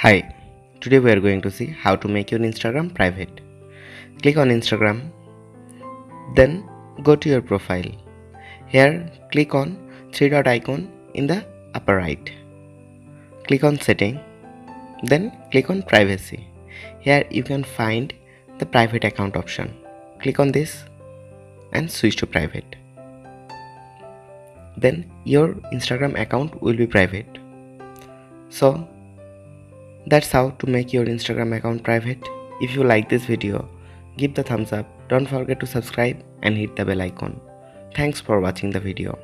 Hi, today we are going to see how to make your Instagram private. Click on Instagram, then go to your profile. Here, click on three dot icon in the upper right. Click on setting, then click on privacy. Here you can find the private account option. Click on this and switch to private. Then your Instagram account will be private. So that's how to make your Instagram account private. If you like this video, give the thumbs up. Don't forget to subscribe and hit the bell icon. Thanks for watching the video.